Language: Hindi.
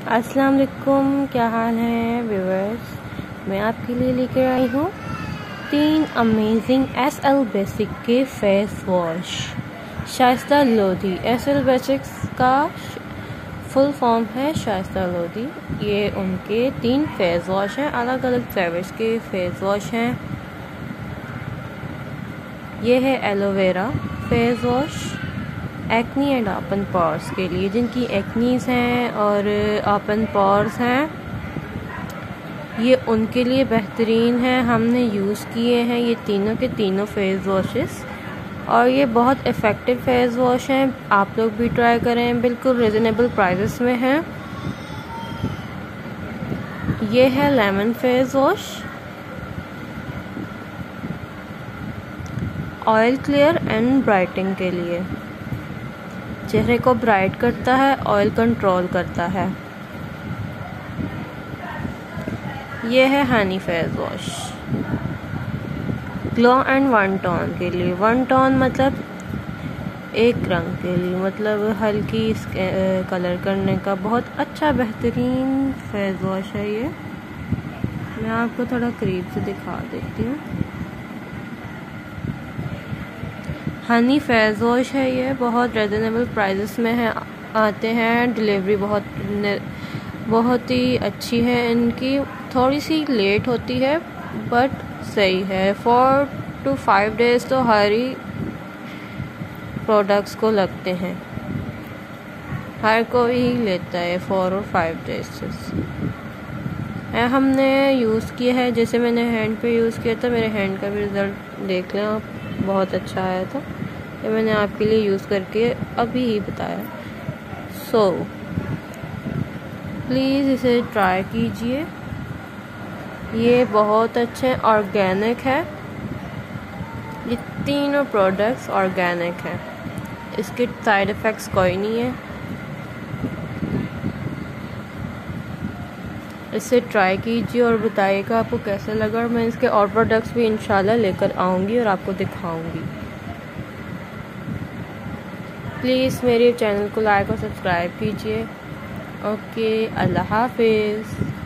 अस्सलाम वालेकुम, क्या हाल है व्यूअर्स मैं आपके लिए लेकर आई हूँ तीन अमेजिंग एस एल बेसिक के face wash Shaista Lodhi S L basics का फुल फॉर्म है शाइस्ता लोधी। ये उनके तीन फेस वॉश हैं अलग अलग फ्लेवर्स के फेस वॉश हैं। ये है aloe vera face wash acne and open pores के लिए, जिनकी एक्नीज हैं और ओपन पॉर्स हैं, ये उनके लिए बेहतरीन है। हमने यूज़ किए हैं ये तीनों के तीनों फेस वॉशेस और ये बहुत इफ़ेक्टिव फेस वॉश हैं। आप लोग भी ट्राई करें, बिल्कुल रिजनेबल प्राइसेस में हैं। ये है lemon face wash oil clear and brightening के लिए। चेहरे को ब्राइट करता है ऑयल कंट्रोल करता है। ये है honey face wash glow and one tone के लिए। वन टोन मतलब एक रंग के लिए। मतलब हल्की कलर करने का बहुत अच्छा बेहतरीन फेस वॉश है ये। मैं आपको थोड़ा करीब से दिखा देती हूँ। हनी फेस वॉश है ये, बहुत रिजनेबल प्राइजेस में है, आते हैं डिलीवरी बहुत बहुत ही अच्छी है इनकी। थोड़ी सी लेट होती है बट सही है। फोर टू फाइव डेज़ तो हर ही प्रोडक्ट्स को लगते हैं। हर कोई लेता है फोर और फाइव डेज़ हमने यूज़ किया है, जैसे मैंने हैंड पे यूज़ किया था, मेरे हैंड का भी रिज़ल्ट देख लें आप। बहुत अच्छा आया था ये मैंने आपके लिए यूज़ करके अभी ही बताया। सो so, प्लीज़ इसे ट्राई कीजिए। ये बहुत अच्छे ऑर्गेनिक है। ये तीनों प्रोडक्ट्स ऑर्गेनिक हैं। इसके साइड इफ़ेक्ट्स कोई नहीं है। इसे ट्राई कीजिए और बताइएगा आपको कैसा लगा। और मैं इसके और प्रोडक्ट्स भी इंशाल्लाह लेकर आऊँगी और आपको दिखाऊँगी। प्लीज़ मेरे चैनल को लाइक और सब्सक्राइब कीजिए। ओके अल्लाह हाफिज़।